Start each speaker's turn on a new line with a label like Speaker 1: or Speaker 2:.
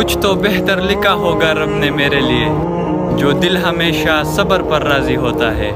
Speaker 1: कुछ तो बेहतर लिखा होगा रब ने मेरे लिए, जो दिल हमेशा सबर पर राज़ी होता है।